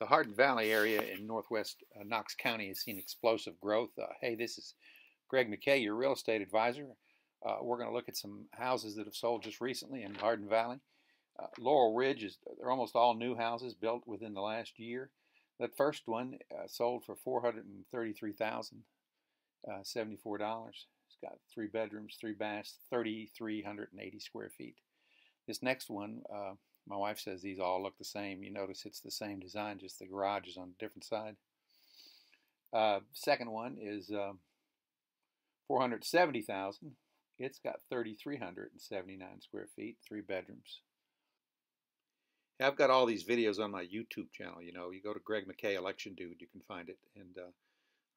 The Hardin Valley area in northwest uh, Knox County has seen explosive growth. Uh, hey, this is Greg Mackay, your real estate advisor. Uh, we're going to look at some houses that have sold just recently in Hardin Valley. Uh, Laurel Ridge is they're almost all new houses built within the last year. That first one uh, sold for four hundred and thirty-three thousand uh, seventy-four dollars. It's got three bedrooms, three baths, thirty-three hundred and eighty square feet. This next one my wife says these all look the same. You notice it's the same design, just the garage is on a different side. Uh, second one is uh, 470,000. It's got 3,379 square feet, three bedrooms. I've got all these videos on my YouTube channel. You know, you go to Greg Mackay Election Dude, you can find it. And uh,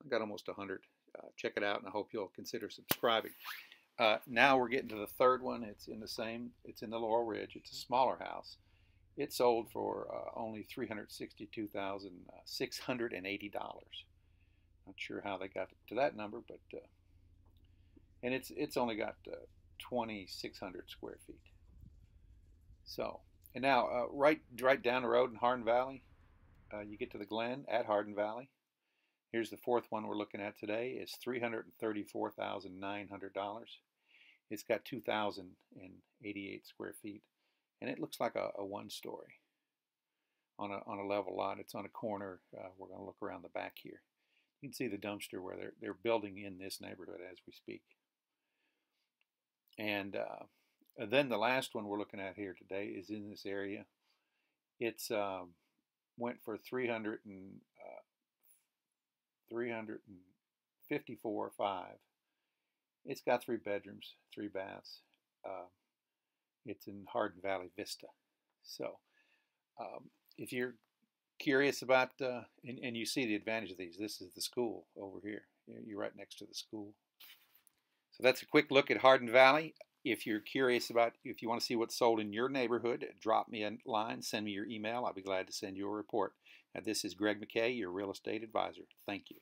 I've got almost 100. Uh, check it out, and I hope you'll consider subscribing. Uh, now we're getting to the third one. It's in the same, it's in the Laurel Ridge. It's a smaller house. It sold for uh, only $362,680. Not sure how they got to that number, but, uh, and it's, it's only got uh, 2,600 square feet. So, and now uh, right, right down the road in Hardin Valley, uh, you get to the Glen at Hardin Valley. Here's the fourth one we're looking at today. It's $334,900. It's got 2,088 square feet, and it looks like a, a one-story on a, on a level lot. It's on a corner. Uh, we're going to look around the back here. You can see the dumpster where they're, they're building in this neighborhood as we speak. And uh, then the last one we're looking at here today is in this area. It's um, went for 300 and, uh, 354 five it's got three bedrooms, three baths. Uh, it's in Hardin Valley Vista. So um, if you're curious about, uh, and, and, you see the advantage of these, this is the school over here. You're right next to the school. So that's a quick look at Hardin Valley. If you're curious about, if you want to see what's sold in your neighborhood, drop me a line, send me your email. I'll be glad to send you a report. Now, this is Greg Mackay, your real estate advisor. Thank you.